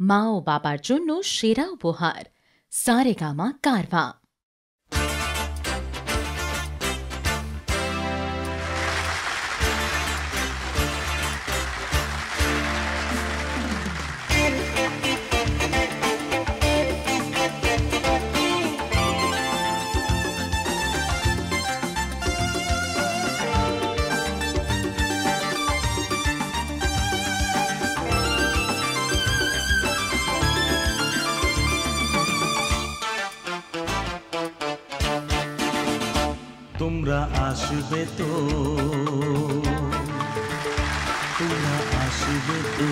মা ও বাবার জন্য সেরা উপহার সারেগামা কারভা তোমরা আসবে তো। তোমরা আসবে তো।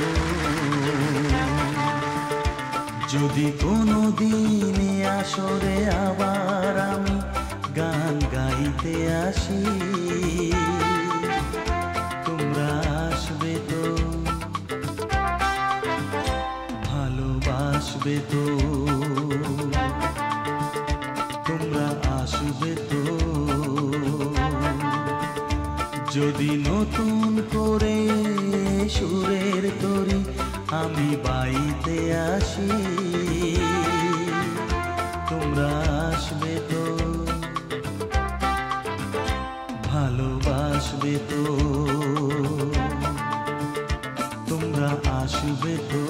যদি কোনো দিনে আসরে আবার আমি গান গাইতে আসি, তোমরা আসবে তো। ভালোবাসবে তো। যদি নতুন করে সুরের তরি আমি বাইতে আসি, তোমরা আসবে তো? ভালোবাসবে তো? তোমরা আসবে তো?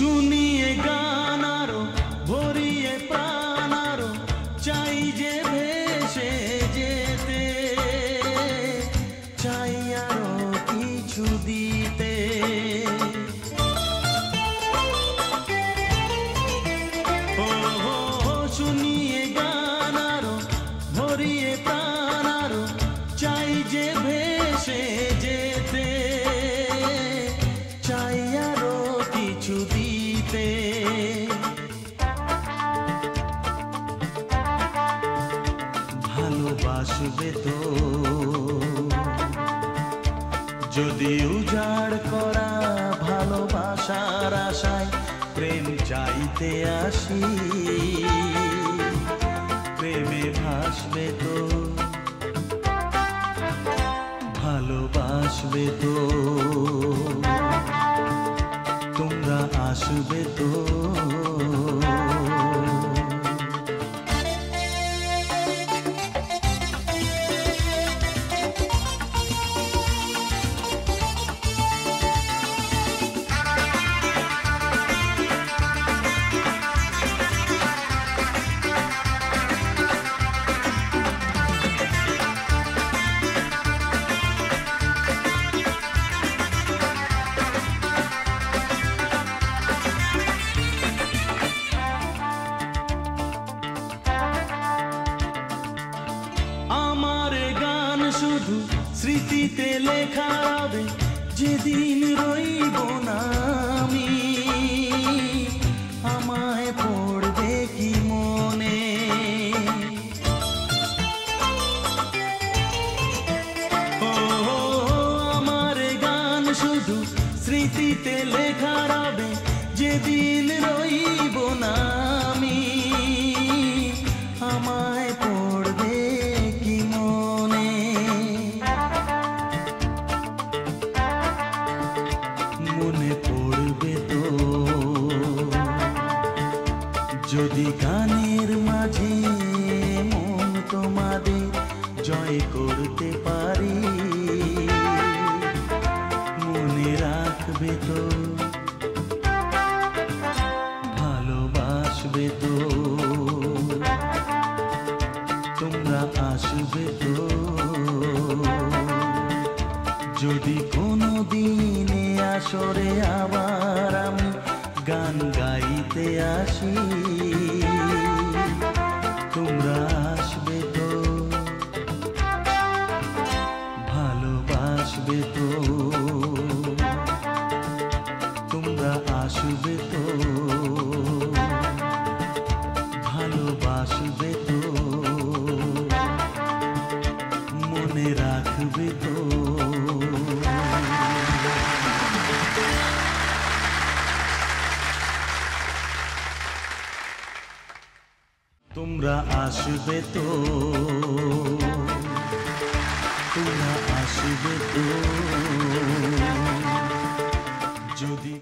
सुनिएगा যদি উজাড় করা ভালোবাসার আশায় প্রেম চাইতে আসি, প্রেমে ভাসবে তো। ভালোবাসবে তো। তোমরা আসবে তো। আমার গান শুধু স্মৃতিতে লেখা হবে যেদিন রইব না আমি, আমায় পড়বে কি মনে? ও আমার গান শুধু স্মৃতিতে লেখা রবে, যেদিন যদি গানের মাঝে মন তোমাদের জয় করতে পারি, মনে রাখবে তো, ভালোবাসবে তো, তোমরা আসবে তো। যদি কোনো দিনে আসরে আবার আমি গান গাইতে আসি। তোমরা আসবে তো? ভালোবাসবে তো? তোমরা আসবে তো? ভালোবাসবে তো? মনে রাখবে তো? তোমরা আসবে তো। তোমরা আসবে তো। যদি